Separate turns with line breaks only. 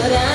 Yeah.